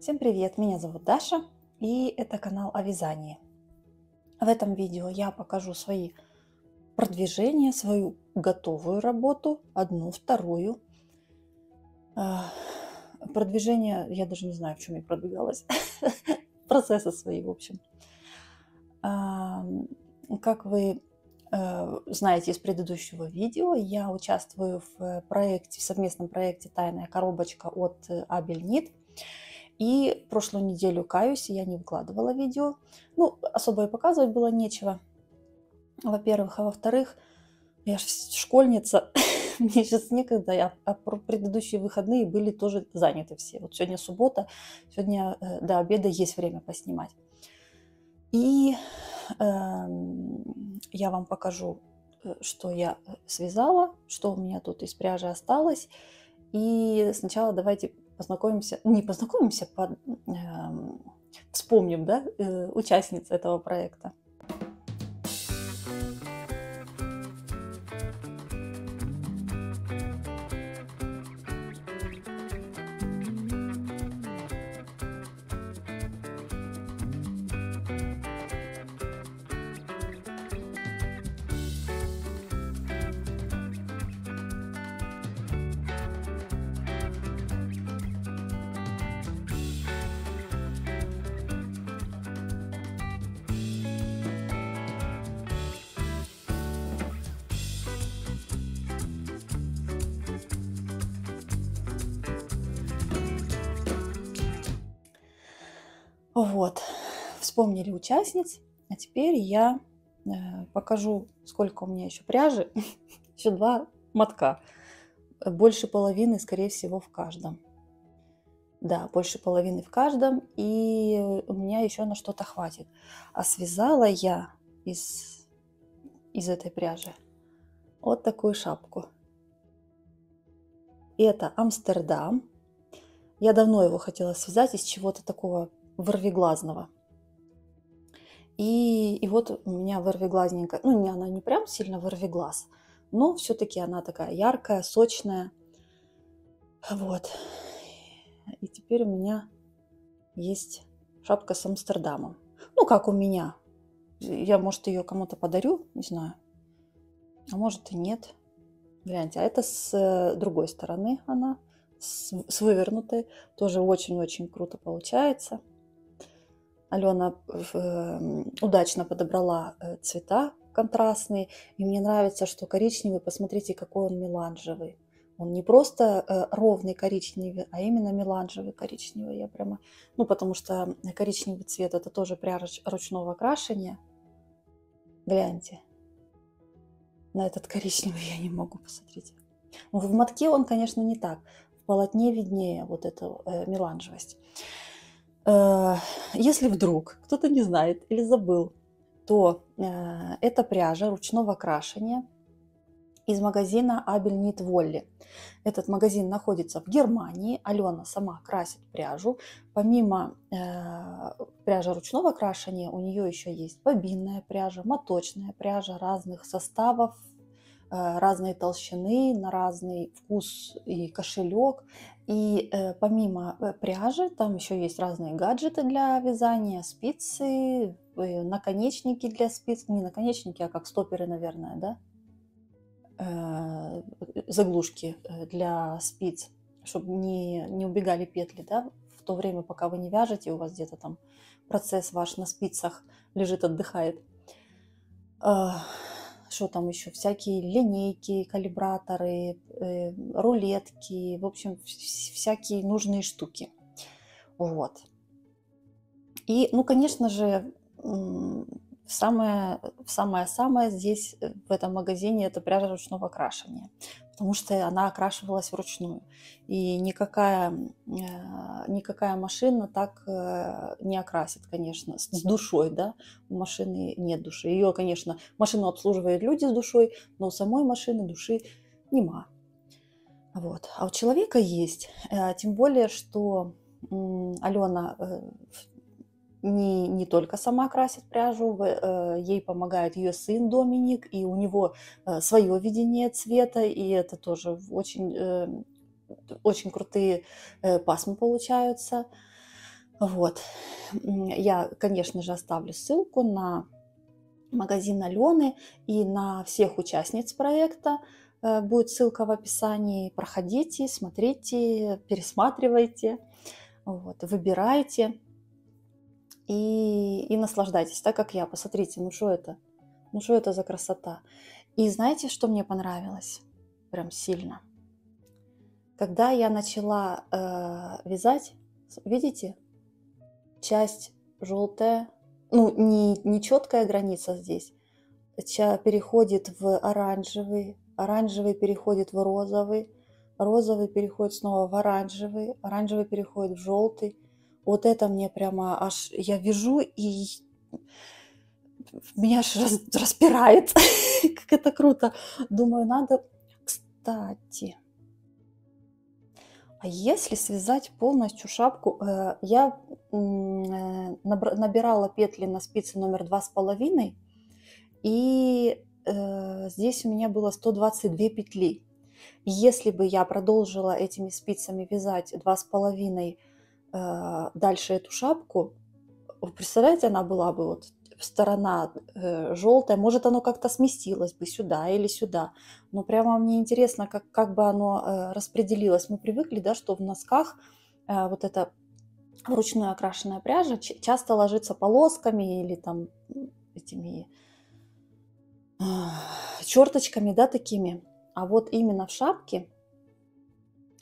Всем привет, меня зовут Даша и это канал о вязании. В этом видео я покажу свои продвижения, свою готовую работу, одну, вторую. А, продвижение, я даже не знаю, в чем я продвигалась. Процессы свои, в общем. А, как вы э, знаете из предыдущего видео, я участвую в проекте, в совместном проекте «Тайная коробочка» от Абельнит. И прошлую неделю, каюсь, я не выкладывала видео. Ну, особо и показывать было нечего. Во-первых. А во-вторых, я же школьница, мне сейчас некогда, а, а предыдущие выходные были тоже заняты все. Вот сегодня суббота, сегодня э, до обеда есть время поснимать. И э, я вам покажу, э, что я э, связала, что у меня тут из пряжи осталось. И сначала давайте познакомимся, не познакомимся, под, э, вспомним, да, э, участниц этого проекта. Вот, вспомнили участниц, а теперь я э, покажу, сколько у меня еще пряжи. еще два мотка. Больше половины, скорее всего, в каждом. Да, больше половины в каждом, и у меня еще на что-то хватит. А связала я из, из этой пряжи вот такую шапку. Это Амстердам. Я давно его хотела связать из чего-то такого ворвиглазного. И, и вот у меня ворвиглазненькая, ну, не, она не прям сильно ворвиглаз, но все-таки она такая яркая, сочная. Вот. И теперь у меня есть шапка с Амстердамом. Ну, как у меня. Я, может, ее кому-то подарю, не знаю. А может и нет. Гляньте, а это с э, другой стороны она, с, с вывернутой. Тоже очень-очень круто получается. Алена эм, удачно подобрала э, цвета контрастные. И мне нравится, что коричневый, посмотрите, какой он меланжевый. Он не просто э, ровный коричневый, а именно меланжевый коричневый. Я прямо, ну, потому что коричневый цвет это тоже пряжа ручного окрашивания. Гляньте. На этот коричневый я не могу, посмотреть. В мотке он, конечно, не так. В полотне виднее вот эта э, меланжевость. Э, если вдруг кто-то не знает или забыл, то э, это пряжа ручного крашения из магазина Abel Knit Volley. Этот магазин находится в Германии. Алена сама красит пряжу. Помимо э, пряжи ручного крашения, у нее еще есть бобинная пряжа, моточная пряжа разных составов, э, разной толщины, на разный вкус и кошелек. И э, помимо э, пряжи, там еще есть разные гаджеты для вязания, спицы, э, наконечники для спиц, не наконечники, а как стоперы, наверное, да, э, заглушки э, для спиц, чтобы не, не убегали петли, да, в то время, пока вы не вяжете, у вас где-то там процесс ваш на спицах лежит, отдыхает что там еще, всякие линейки, калибраторы, э, рулетки, в общем, всякие нужные штуки. Вот. И, ну, конечно же, самое, самое-самое здесь, э, в этом магазине, это пряжа ручного окрашивания потому что она окрашивалась вручную. И никакая, э, никакая машина так э, не окрасит, конечно, с душой, да, у машины нет души. Ее, конечно, машину обслуживают люди с душой, но у самой машины души нема. Вот. А у человека есть. Тем более, что Алена не, не только сама красит пряжу, э, ей помогает ее сын Доминик, и у него э, свое видение цвета, и это тоже очень, э, очень крутые пасмы получаются. Вот. Я, конечно же, оставлю ссылку на магазин Алены и на всех участниц проекта. Будет ссылка в описании. Проходите, смотрите, пересматривайте, вот, выбирайте и, и наслаждайтесь, так как я. Посмотрите, ну что это? Ну что это за красота? И знаете, что мне понравилось? Прям сильно. Когда я начала э, вязать, видите, часть желтая, ну, не, не четкая граница здесь, переходит в оранжевый, оранжевый переходит в розовый, розовый переходит снова в оранжевый, оранжевый переходит в желтый. Вот это мне прямо аж, я вяжу и меня аж раз, распирает, как это круто. Думаю, надо, кстати, а если связать полностью шапку, э, я э, набирала петли на спице номер два с половиной, и э, здесь у меня было 122 петли. Если бы я продолжила этими спицами вязать два с половиной дальше эту шапку, представляете, она была бы вот сторона э, желтая, может оно как-то сместилось бы сюда или сюда. Но прямо мне интересно, как, как бы оно э, распределилось. Мы привыкли, да, что в носках э, вот эта вручную окрашенная пряжа часто ложится полосками или там этими э, черточками, да, такими. А вот именно в шапке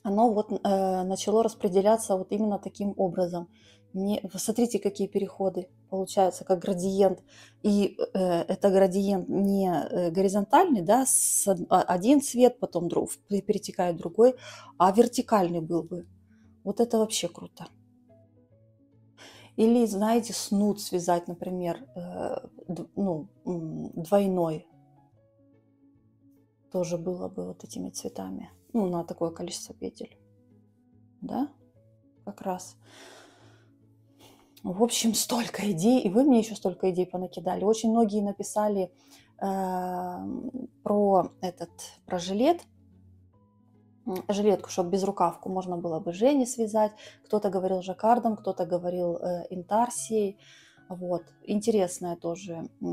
оно вот э, начало распределяться вот именно таким образом. Не, смотрите, какие переходы получаются, как градиент. И э, это градиент не э, горизонтальный, да, с а, один цвет, потом друг, перетекает другой, а вертикальный был бы. Вот это вообще круто. Или, знаете, снуд связать, например, э, ну, двойной. Тоже было бы вот этими цветами. Ну, на такое количество петель. Да? Как раз. В общем, столько идей, и вы мне еще столько идей понакидали. Очень многие написали э, про этот, про жилет, жилетку, чтобы без рукавку можно было бы Жене связать. Кто-то говорил жаккардом, кто-то говорил э, интарсией. Вот. Интересная тоже э,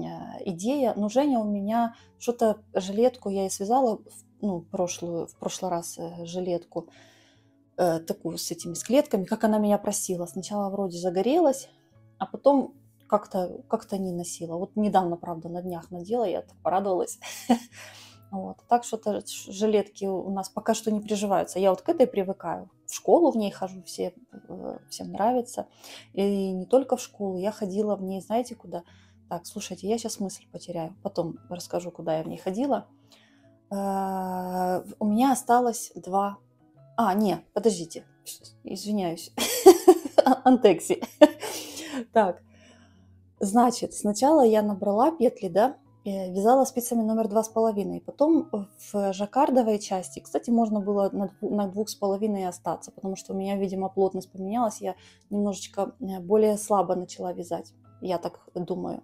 идея. Но Женя у меня что-то жилетку я и связала, ну, прошлую, в прошлый раз э, жилетку э, такую с этими с клетками, как она меня просила. Сначала вроде загорелась, а потом как-то как не носила. Вот недавно, правда, на днях надела, я порадовалась. Вот. Так что-то жилетки у нас пока что не приживаются. Я вот к этой привыкаю. В школу в ней хожу, все, э, всем нравится. И не только в школу. Я ходила в ней, знаете, куда? Так, слушайте, я сейчас мысль потеряю. Потом расскажу, куда я в ней ходила. Э, у меня осталось два а, не, подождите, извиняюсь. Антекси. Так, значит, сначала я набрала петли, да, вязала спицами номер два с половиной. Потом в жаккардовой части, кстати, можно было на двух с половиной остаться, потому что у меня, видимо, плотность поменялась. Я немножечко э, более слабо начала вязать, я так думаю.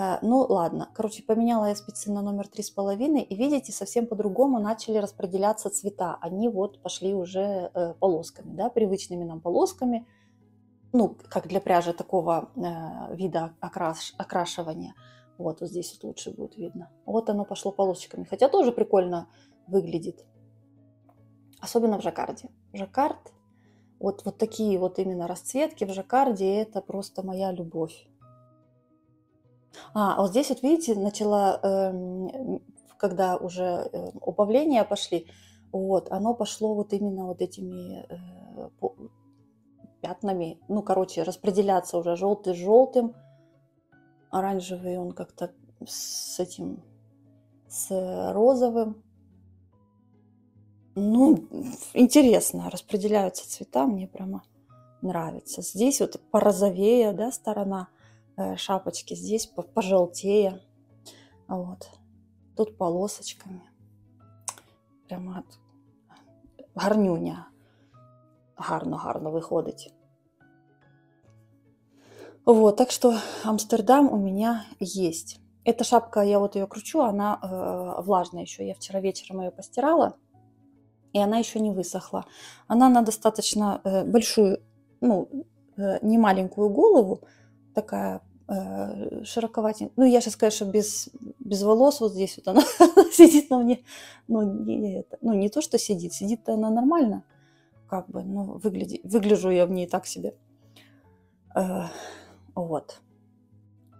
Э, ну ладно, короче, поменяла я спицы на номер три с половиной, и видите, совсем по-другому начали распределяться цвета. Они вот пошли уже э, полосками, да, привычными нам полосками, ну, как для пряжи такого э, вида окраш, окрашивания. Вот, вот здесь вот лучше будет видно. Вот оно пошло полосочками, хотя тоже прикольно выглядит. Особенно в жаккарде. Жаккард, вот, вот такие вот именно расцветки в жаккарде, это просто моя любовь. А, а вот здесь вот видите, начала, эм, когда уже э, убавления пошли, вот, оно пошло вот именно вот этими э, пятнами, ну, короче, распределяться уже желтый с желтым, оранжевый он как-то с этим, с розовым. Ну, интересно, распределяются цвета, мне прямо нравится. Здесь вот порозовее, да, сторона – Э, шапочки здесь пожелтее. Вот. Тут полосочками. Прямо от гарнюня. Гарно-гарно виходить. Вот, так что Амстердам у меня есть. Эта шапка, я вот ее кручу, она э, влажная еще. Я вчера вечером ее постирала, и она еще не высохла. Она на достаточно э, большую, ну, э, не маленькую голову, такая э, широковатенькая. Ну, я сейчас, конечно, без, без волос вот здесь вот она сидит на мне. Ну не, это, ну, не то, что сидит, сидит-то она нормально, как бы, ну, выгляди, выгляжу я в ней так себе. Э, вот.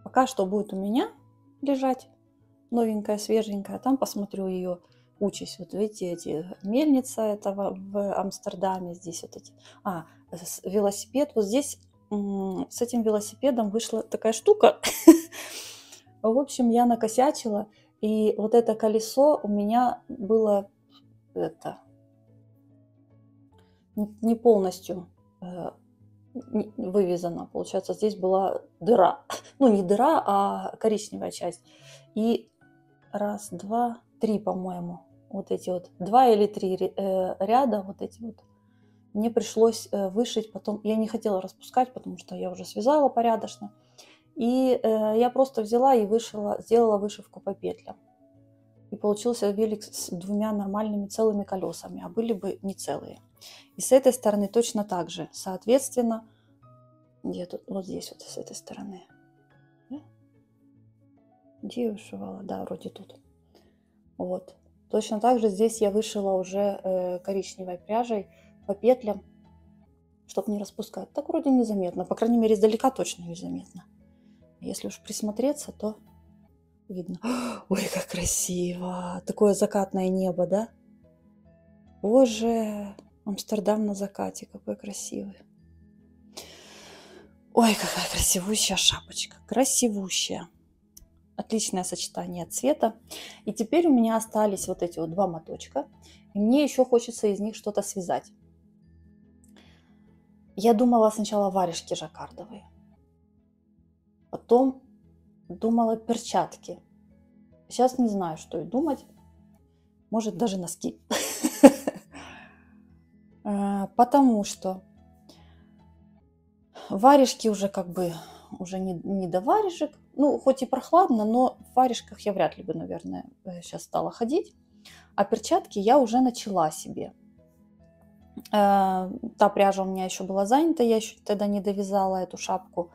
Пока что будет у меня лежать новенькая, свеженькая. Там посмотрю ее участь. Вот видите, эти мельница это в, в Амстердаме, здесь вот эти. А, велосипед. Вот здесь с этим велосипедом вышла такая штука. В общем, я накосячила, и вот это колесо у меня было это не полностью э, вывезено. Получается, здесь была дыра. Ну, не дыра, а коричневая часть. И раз, два, три, по-моему, вот эти вот, два или три э, ряда, вот эти вот, мне пришлось э, вышить потом. Я не хотела распускать, потому что я уже связала порядочно. И э, я просто взяла и вышила, сделала вышивку по петлям. И получился велик с двумя нормальными целыми колесами, а были бы не целые. И с этой стороны точно так же. Соответственно, где тут? Вот здесь вот с этой стороны. Где я вышивала? Да, вроде тут. Вот. Точно так же здесь я вышила уже э, коричневой пряжей по петлям, чтобы не распускать. Так вроде незаметно. По крайней мере, издалека точно незаметно. Если уж присмотреться, то видно. Ой, как красиво! Такое закатное небо, да? Боже, Амстердам на закате, какой красивый. Ой, какая красивущая шапочка, красивущая. Отличное сочетание цвета. И теперь у меня остались вот эти вот два моточка. И мне еще хочется из них что-то связать. Я думала сначала варежки жаккардовые. Потом думала перчатки. Сейчас не знаю, что и думать. Может, даже носки. Э, потому что варежки уже как бы уже не, не до варежек. Ну, хоть и прохладно, но в варежках я вряд ли бы, наверное, сейчас э, стала ходить. А перчатки я уже начала себе. Э, та пряжа у меня еще была занята, я еще тогда не довязала эту шапку.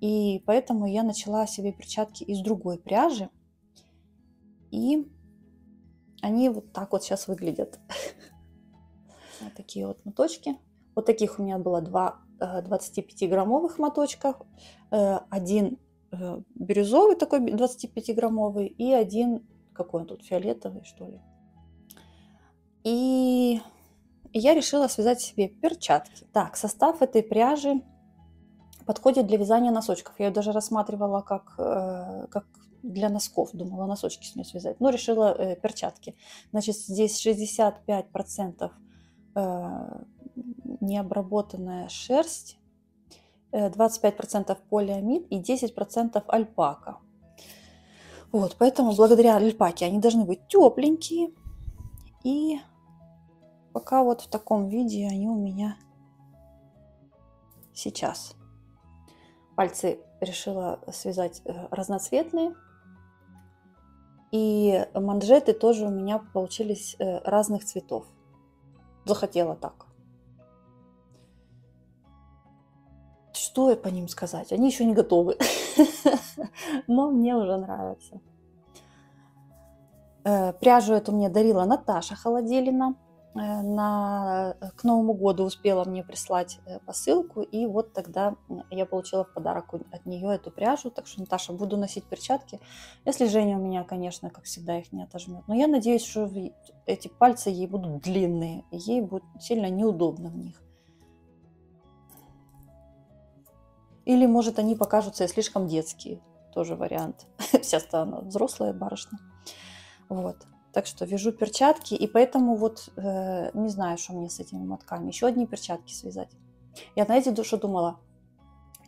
И поэтому я начала себе перчатки из другой пряжи. И они вот так вот сейчас выглядят. Вот такие вот моточки. Вот таких у меня было два 25-граммовых э, моточках. Э, один бирюзовый такой 25-граммовый и один, какой он тут, фиолетовый, что ли. И я решила связать себе перчатки. Так, состав этой пряжи подходит для вязания носочков. Я ее даже рассматривала как, как для носков, думала носочки с нее связать, но решила перчатки. Значит, здесь 65% необработанная шерсть, 25% э, полиамид и 10% альпака. Вот, поэтому благодаря альпаке они должны быть тепленькие. И пока вот в таком виде они у меня сейчас. Пальцы решила связать э, разноцветные. И манжеты тоже у меня получились э, разных цветов. Захотела так. Что я по ним сказать? Они еще не готовы, но мне уже нравятся. Э, пряжу эту мне дарила Наташа Холоделина. Э, на, к Новому году успела мне прислать э, посылку, и вот тогда я получила в подарок от нее эту пряжу. Так что, Наташа, буду носить перчатки, если Женя у меня, конечно, как всегда, их не отожмет. Но я надеюсь, что эти пальцы ей будут длинные, и ей будет сильно неудобно в них. Или, может, они покажутся слишком детские. Тоже вариант. Сейчас она взрослая барышня. Вот. Так что вяжу перчатки, и поэтому вот э, не знаю, что мне с этими мотками. Еще одни перчатки связать. Я, знаете, что думала?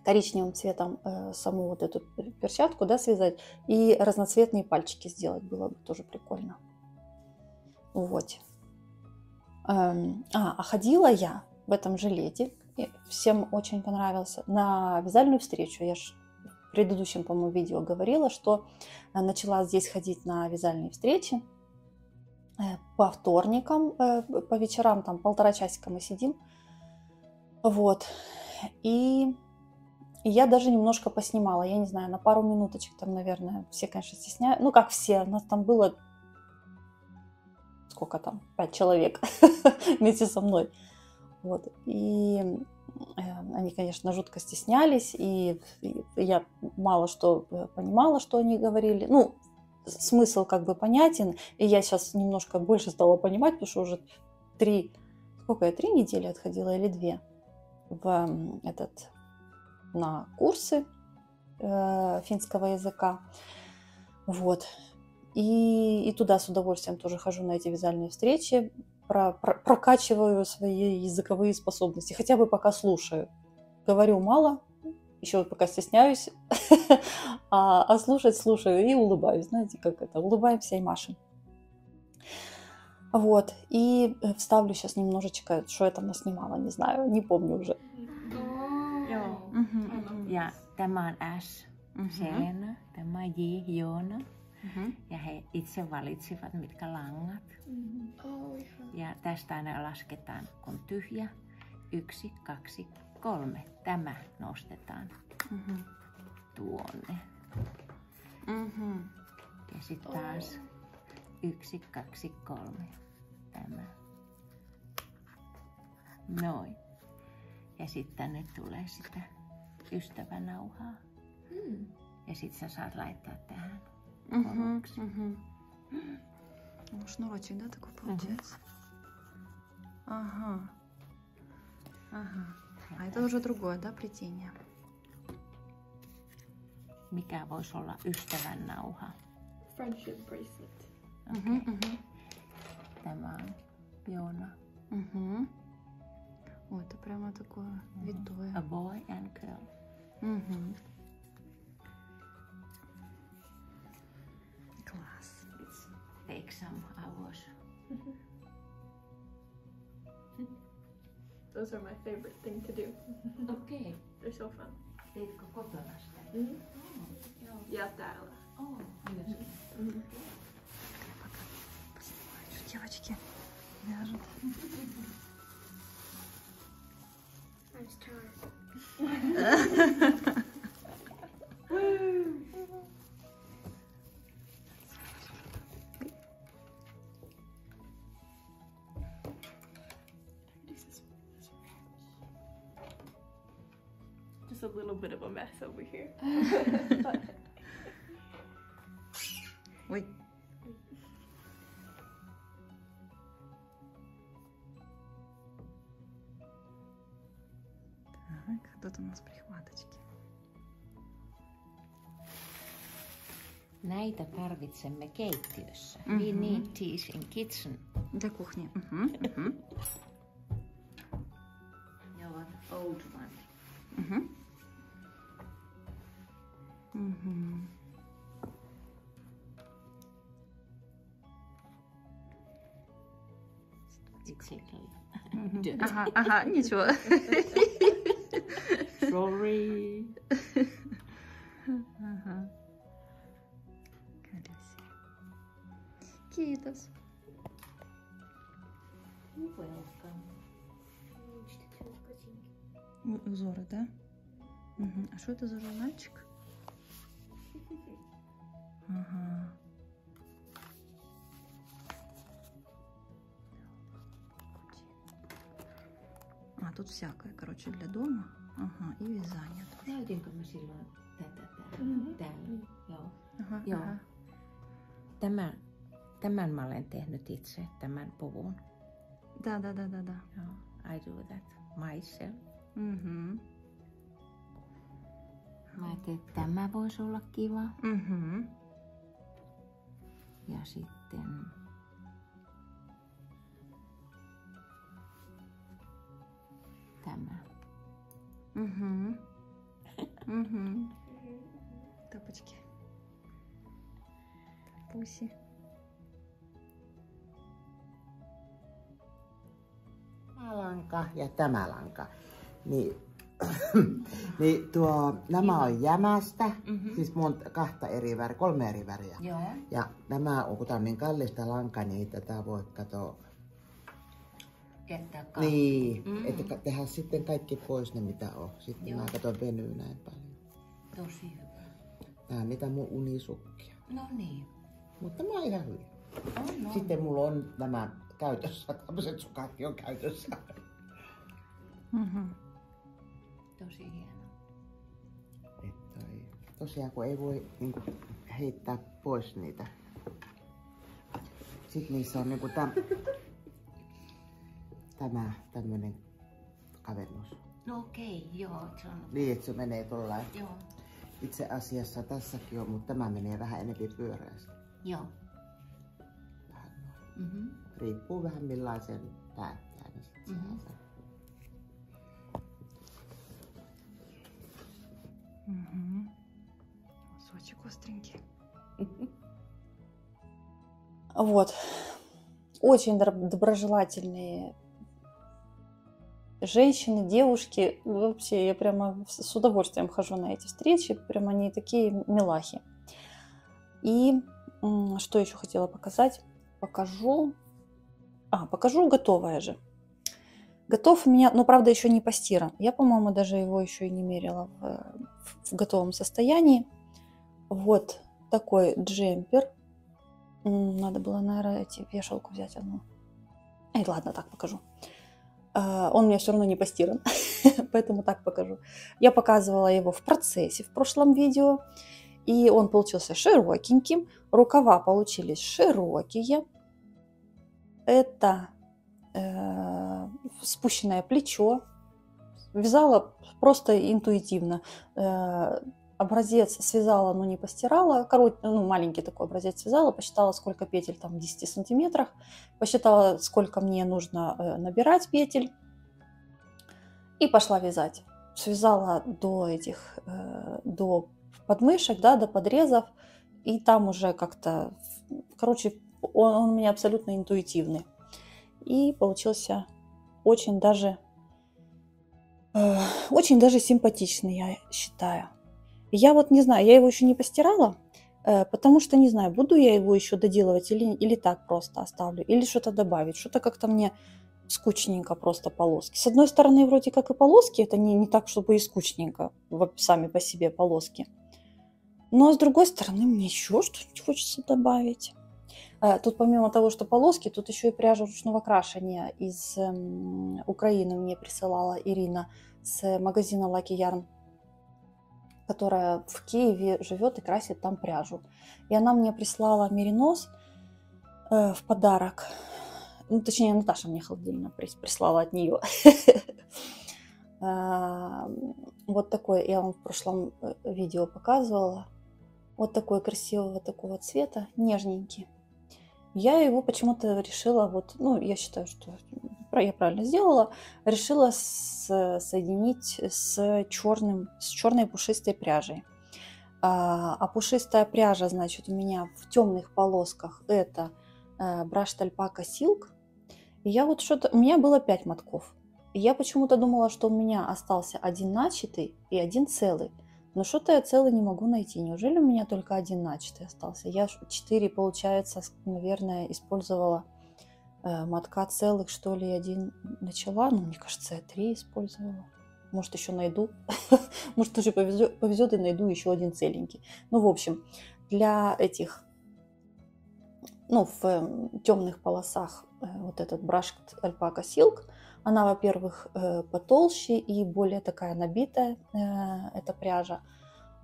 коричневым цветом э, саму вот эту перчатку, да, связать, и разноцветные пальчики сделать было бы тоже прикольно. Вот. Эм, а, а ходила я в этом жилете, всем очень понравился. На вязальную встречу я же в предыдущем, по-моему, видео говорила, что э, начала здесь ходить на вязальные встречи по вторникам, э, по вечерам, там полтора часика мы сидим. Вот. И я даже немножко поснимала, я не знаю, на пару минуточек там, наверное, все, конечно, стесняют. Ну, как все, у нас там было сколько там, пять человек вместе со мной. Вот. И э, они, конечно, жутко стеснялись, и я мало что э, понимала, что они говорили. Ну, смысл как бы понятен, и я сейчас немножко больше стала понимать, потому что уже три, сколько я, три недели отходила или две в этот на курсы э, финского языка. Вот. И, и туда с удовольствием тоже хожу на эти вязальные встречи, про, про, прокачиваю свои языковые способности, хотя бы пока слушаю. Говорю мало, еще пока стесняюсь, а, а слушать слушаю и улыбаюсь. Знаете, как это? Улыбаемся и машем. Вот. И э, вставлю сейчас немножечко, что я там наснимала, не знаю, не помню уже. Ja tämä on S, Selena, tämä J, Joona. Mm-hmm. Ja he itse valitsivat, mitkä langat. Ja tästä aina lasketaan, kun tyhjä. Yksi, kaksi, kolme. Tämä nostetaan mm-hmm. tuonne. Mm-hmm. Ja sitten taas oh. yksi, kaksi, kolme. Tämä. Noin. Ja sitten tänne tulee sitä ystävänauhaa. Mm. Ja sitten sä saat laittaa tähän Угу, угу. Ну, шнурочек, да, такой получается? Угу. Ага. Ага. А это уже другое, да, плетение? Mikä voisi olla ystävän nauha? Friendship bracelet. Okay. Угу, угу. Tämä on Joona. Угу. Ой, это прямо такое угу. витое. A boy and girl. Угу. take some hours. Those are my favorite thing to do. Okay. They're so fun. Teitkö kotona sitä? Mm. Oh, joo. Ja täällä. Oh, myöskin. Mm. Девочки вяжут. I'm tired. here. Ой. Так, тут у нас прихваточки. Näitä tarvitsemme keittiössä. Mm-hmm. We need these in kitchen. Для кухни. Угу, угу. Your old one. Угу. Угу. Ага, ага, ничего. Sorry. Ага. Китас. Узоры, да? Угу. А что это за журнальчик? тут всякое, короче, для дома. Ага, и вязание тоже. Näytinkö mä silloin tätä täällä? Mm-hmm. täällä? Joo. Aha, Joo. aha. Tämän, tämän mä olen tehnyt itse, tämän puvun. Да, да, да, да, да. Joo. I do that myself. Угу. Mä ajattelin, että tämä voisi olla kiva. Угу. Ja sitten Угу. Угу. Тапочки. Пуси. Tämä lanka ja tämä lanka. Niin, niin tuo, nämä on jämästä, mm-hmm. siis monta, kahta eri väriä, kolme eri väriä. Joo. Ja nämä on, kun tämä on niin kallista lanka, niin tätä voi katsoa jättää Niin, mm. että tehdä sitten kaikki pois ne mitä on. Sitten Joo. mä katson venyy näin paljon. Tosi hyvä. Nämä on niitä mun unisukkia. No niin. Mutta mä oon ihan hyvin. On, on. Sitten mulla on nämä käytössä, tämmöiset sukatkin on käytössä. Mm-hmm. Tosi hieno. Että ei, tosiaan kun ei voi niin kuin, heittää pois niitä. Sitten niissä on niinku täm, tämä tämmönen kavennus. No okei, okay, joo. Se on... Niin, että se menee tuolla. Joo. Itse asiassa tässäkin on, mutta tämä menee vähän enemmän pyöreästi. Joo. Vähän mm-hmm. Riippuu vähän millaisen päättää, niin sitten mm-hmm. saa Угу. Сочек остренький. Вот. Очень доброжелательные женщины, девушки. Вообще, я прямо с удовольствием хожу на эти встречи. Прямо они такие милахи. И что еще хотела показать? Покажу. А, покажу готовое же. Готов у меня, но правда еще не постиран. Я, по-моему, даже его еще и не мерила в, в готовом состоянии. Вот такой джемпер. Надо было, наверное, эти вешалку взять одну. Эй, ладно, так покажу. А, он у меня все равно не постиран, поэтому так покажу. Я показывала его в процессе в прошлом видео, и он получился широкеньким. Рукава получились широкие. Это э, спущенное плечо. Вязала просто интуитивно. Э, образец связала, но не постирала. Корот, ну, маленький такой образец связала, посчитала, сколько петель там в 10 сантиметрах. Посчитала, сколько мне нужно э, набирать петель. И пошла вязать. Связала до этих, э, до подмышек, да, до подрезов. И там уже как-то, короче, он, он у меня абсолютно интуитивный. И получился очень даже, э, очень даже симпатичный, я считаю. Я вот не знаю, я его еще не постирала, э, потому что не знаю, буду я его еще доделывать или, или так просто оставлю, или что-то добавить. Что-то как-то мне скучненько просто полоски. С одной стороны, вроде как и полоски, это не, не так, чтобы и скучненько сами по себе полоски. Но с другой стороны, мне еще что-нибудь хочется добавить. Э, тут помимо того, что полоски, тут еще и пряжа ручного крашения из эм, Украины мне присылала Ирина с магазина Lucky Yarn которая в Киеве живет и красит там пряжу. И она мне прислала меринос э, в подарок. Ну, точнее, Наташа мне холодильно прислала от нее. Вот такой, я вам в прошлом э, видео показывала. Вот такой красивого такого цвета, нежненький. Я его почему-то решила, вот, ну, я считаю, что я правильно сделала, решила с, соединить с черным, с черной пушистой пряжей. А, а пушистая пряжа, значит, у меня в темных полосках это э, Brushed Alpaca Silk. И я вот что-то, у меня было 5 мотков. Я почему-то думала, что у меня остался один начатый и один целый. Но что-то я целый не могу найти. Неужели у меня только один начатый остался? Я 4, получается, наверное, использовала э, мотка целых, что ли, один начала. Ну, мне кажется, я три использовала. Может, еще найду. Может, тоже повезет, повезет и найду еще один целенький. Ну, в общем, для этих, ну, в э, темных полосах э, вот этот брашкт альпака силк, она, во-первых, э, потолще и более такая набитая, э, эта пряжа.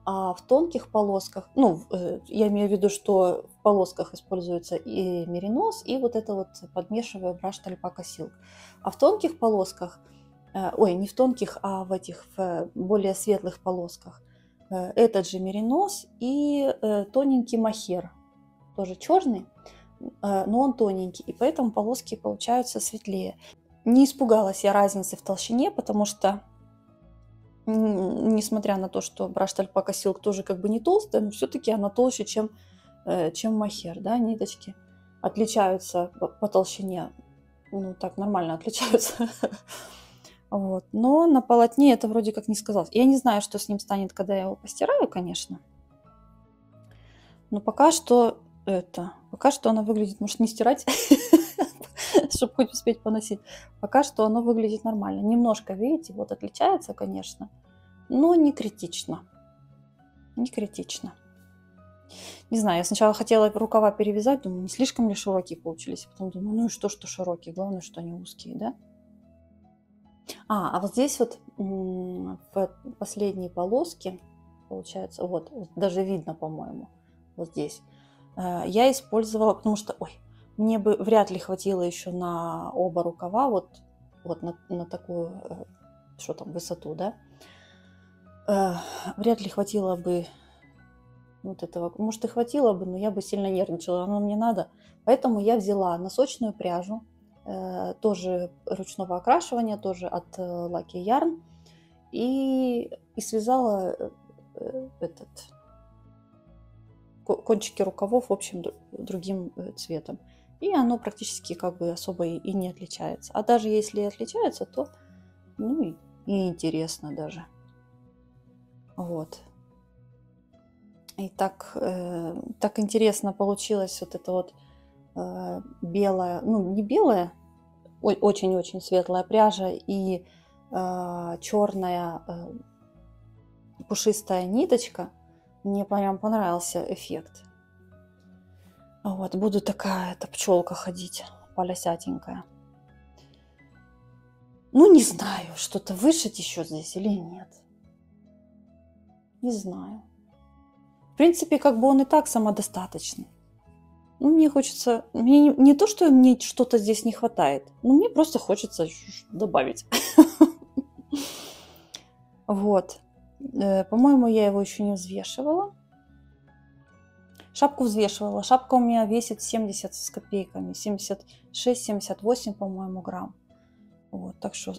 А в тонких полосках, ну, я имею в виду, что в полосках используется и меринос, и вот это вот подмешиваю браш альпака силк. А в тонких полосках, ой, не в тонких, а в этих в более светлых полосках, этот же меринос и тоненький махер, тоже черный, но он тоненький, и поэтому полоски получаются светлее. Не испугалась я разницы в толщине, потому что несмотря на то, что Brushed Alpaca Silk тоже как бы не толстая, но все-таки она толще, чем, э, чем махер, да, ниточки отличаются по толщине, ну так нормально отличаются. Вот. Но на полотне это вроде как не сказалось. Я не знаю, что с ним станет, когда я его постираю, конечно. Но пока что это, пока что она выглядит, может не стирать, чтобы хоть успеть поносить. Пока что оно выглядит нормально. Немножко, видите, вот отличается, конечно, но не критично. Не критично. Не знаю, я сначала хотела рукава перевязать, думаю, не слишком ли широкие получились. Потом думаю, ну и что, что широкие, главное, что они узкие, да? А, а вот здесь вот в последней полоске, получается, вот, вот даже видно, по-моему, вот здесь, я использовала, потому что, ой, мне бы вряд ли хватило еще на оба рукава, вот, вот на, на такую, э, что там, высоту, да, э, вряд ли хватило бы вот этого. Может, и хватило бы, но я бы сильно нервничала, оно мне надо. Поэтому я взяла носочную пряжу, э, тоже ручного окрашивания, тоже от э, Lucky Yarn, и, и связала э, этот кончики рукавов, в общем, другим цветом. И оно практически как бы особо и не отличается. А даже если и отличается, то ну и, и интересно даже. Вот. И так, э, так интересно получилось вот это вот э, белая, ну не белая, очень-очень светлая пряжа и э, черная э, пушистая ниточка. Мне прям понравился эффект. Вот, буду такая эта пчелка ходить, полосятенькая. Ну, не знаю, что-то вышить еще здесь или нет. Не знаю. В принципе, как бы он и так самодостаточный. Ну, мне хочется... Мне не, не то, что мне что-то здесь не хватает, но мне просто хочется добавить. Вот. Э, по-моему, я его еще не взвешивала. Шапку взвешивала. Шапка у меня весит 70 с копейками. 76-78, по-моему, грамм. Вот, так что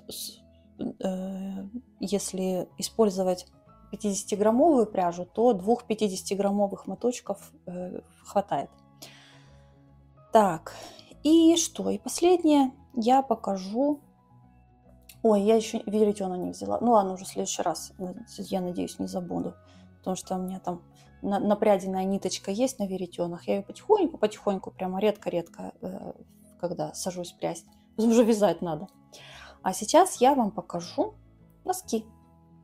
э, если использовать 50-граммовую пряжу, то двух 50-граммовых моточков э, хватает. Так, и что? И последнее я покажу. Ой, я еще веретена не взяла. Ну ладно, уже в следующий раз, я надеюсь, не забуду. Потому что у меня там напряденная ниточка есть на веретенах. Я ее потихоньку-потихоньку, прямо редко-редко, э, когда сажусь прясть. Уже вязать надо. А сейчас я вам покажу носки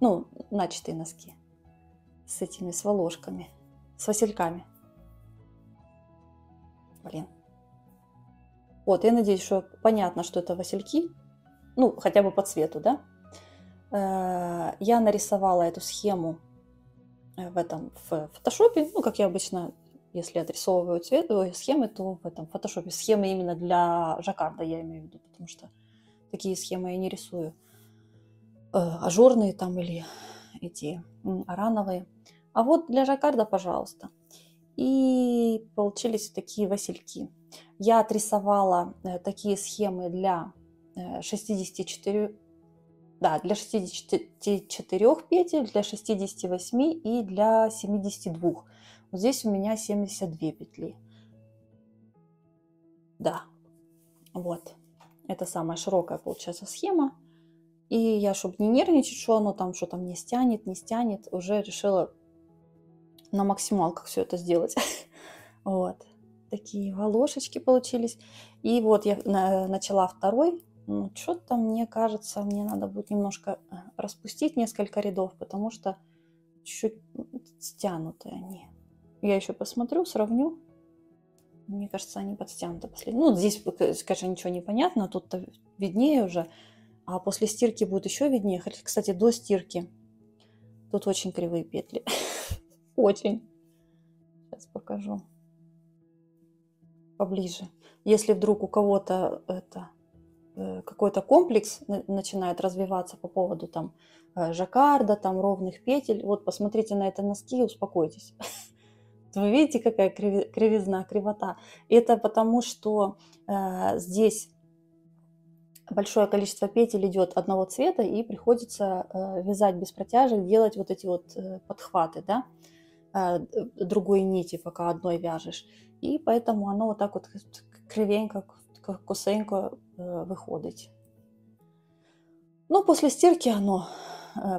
ну, начатые носки с этими, с волошками, с васильками. Блин. Вот, я надеюсь, что понятно, что это васильки, ну, хотя бы по цвету, да? Э, я нарисовала эту схему э, в этом в фотошопе, ну, как я обычно, если отрисовываю цвет, схемы, то в этом фотошопе. Схемы именно для жаккарда я имею в виду, потому что такие схемы я не рисую. Э, ажурные там или эти арановые. А вот для жаккарда, пожалуйста. И получились такие васильки. Я отрисовала э, такие схемы для 64, э, да, для 64 петель, для 68 и для 72. Вот здесь у меня 72 петли. Да, вот. Это самая широкая, получается, схема. И я, чтобы не нервничать, что оно там, что там не стянет, не стянет, уже решила на максималках все это сделать. Вот. Такие волошечки получились. И вот я начала второй. Что-то мне кажется, мне надо будет немножко э, распустить несколько рядов, потому что чуть стянутые они. Я еще посмотрю, сравню. Мне кажется, они подстянуты последние. Ну, здесь, конечно, ничего не понятно, тут-то виднее уже. А после стирки будет еще виднее. Кстати, до стирки тут очень кривые петли. Очень. Сейчас покажу. Поближе. Если вдруг у кого-то это э, какой-то комплекс начинает развиваться по поводу там э, жаккарда, там ровных петель, вот посмотрите на это носки и успокойтесь. Вы видите, какая кривизна, кривота. Это потому, что э, здесь большое количество петель идет одного цвета, и приходится э, вязать без протяжек, делать вот эти вот э, подхваты, да, э, другой нити, пока одной вяжешь. И поэтому оно вот так вот кривенько, косенько выходит. Но после стирки оно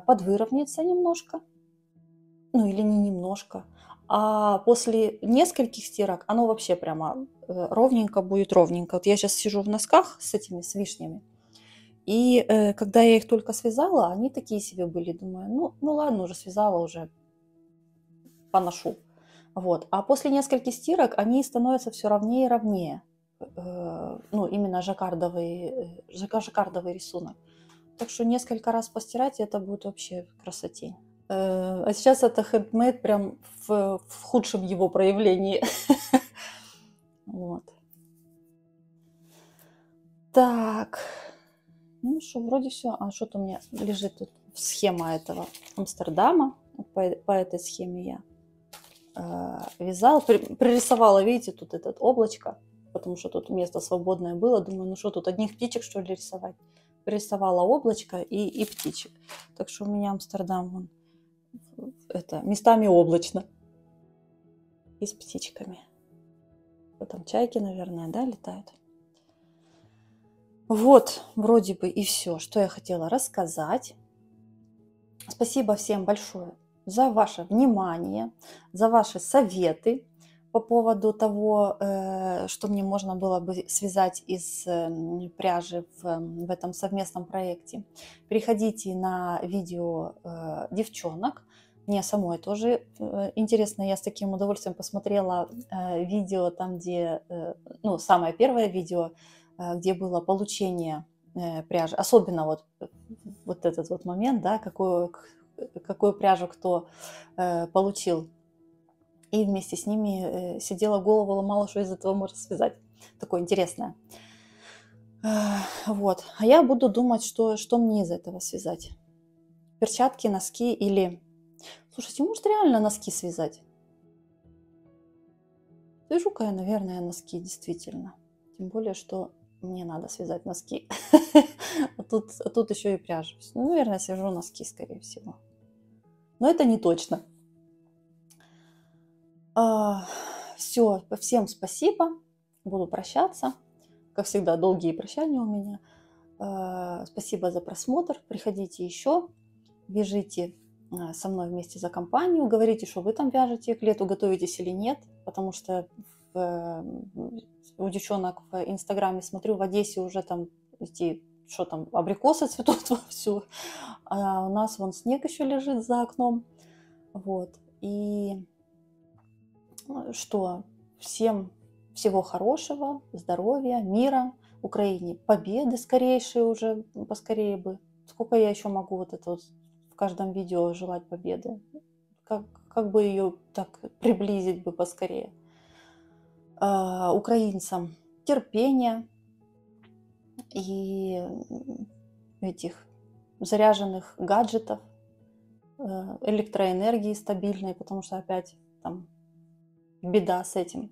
подвыровняется немножко. ну или не немножко, а после нескольких стирок оно вообще прямо э, ровненько будет ровненько. Вот я сейчас сижу в носках с этими, с вишнями, и э, когда я их только связала, они такие себе были. Думаю, ну, ну ладно, уже связала, уже поношу. Вот. А после нескольких стирок они становятся все ровнее и ровнее. Э, ну, именно жаккардовый, э, жаккардовый рисунок. Так что несколько раз постирать, и это будет вообще красотень. Э, а сейчас это хендмейд прям в, в худшем его проявлении. Вот. Так. Ну что, вроде все. А что-то у меня лежит тут схема этого Амстердама. По, по этой схеме я э, вязала. При, пририсовала, видите, тут этот облачко, потому что тут место свободное было. Думаю, ну что тут, одних птичек, что ли, рисовать? Пририсовала облачко и, и птичек. Так что у меня Амстердам, вон, это, местами облачно. И с птичками. Потом чайки, наверное, да, летают. Вот, вроде бы и все, что я хотела рассказать. Спасибо всем большое за ваше внимание, за ваши советы по поводу того, э, что мне можно было бы связать из эм, пряжи в, в этом совместном проекте. Переходите на видео э, девчонок. Мне самой тоже э, интересно, я с таким удовольствием посмотрела видео там, где, ну, самое первое видео, где было получение пряжи, особенно вот, вот этот вот момент, да, какую, какую пряжу кто получил и вместе с ними э, сидела голову, ломала, что из этого можно связать. Такое интересное. Вот. А я буду думать, что, что мне из этого связать. Перчатки, носки или... Слушайте, может реально носки связать? Свяжу-ка я, наверное, носки действительно. Тем более, что мне надо связать носки. А тут, а тут еще и пряжа. Ну, наверное, свяжу носки, скорее всего. Но это не точно. А, Все, всем спасибо. Буду прощаться. Как всегда, долгие прощания у меня. А, спасибо за просмотр. Приходите еще. Вяжите а, со мной вместе за компанию. Говорите, что вы там вяжете, к лету готовитесь или нет. Потому что в, у девчонок в Инстаграме смотрю, в Одессе уже там эти что там, абрикосы цветут вовсю. А у нас вон снег еще лежит за окном. Вот. И что всем всего хорошего, здоровья, мира, Украине, победы скорейшие уже, поскорее бы. Сколько я еще могу вот это вот в каждом видео желать победы? Как, как бы ее так приблизить бы поскорее? А, украинцам терпения и этих заряженных гаджетов, э, электроэнергии стабильной, потому что опять там беда с этим.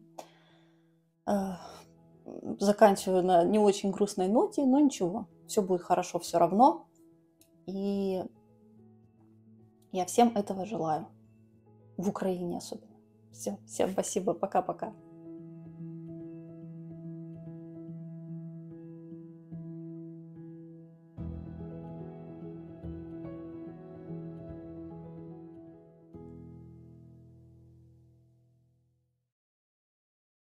Заканчиваю на не очень грустной ноте, но ничего, все будет хорошо все равно. И я всем этого желаю. В Украине особенно. Все, всем спасибо, пока-пока.